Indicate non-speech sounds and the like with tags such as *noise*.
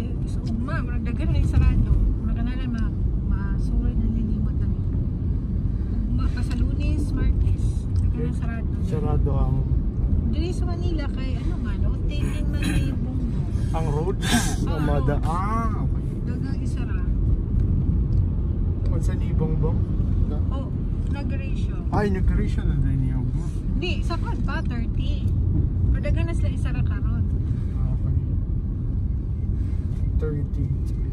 dili sa ugma murag daghan ni sarado. Maganalan ma masulit na nilimot martes. Daghan sarado. Sarado ang dili sa Manila kay ano nga no? Taking man ni bunggo ang road. Ah, oh, umada *laughs* ah okay. Daghang isara unsa ni bongbong oh nag-ratio ay nag-ratio na din niya di sa kod pa 30.